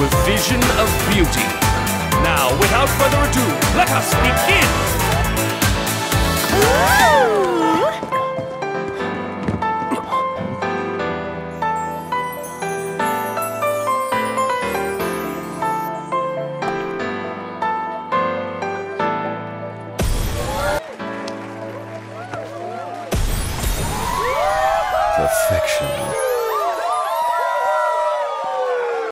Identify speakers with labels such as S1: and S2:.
S1: with
S2: Vision of Beauty. Now, without further ado, let us begin! Perfection.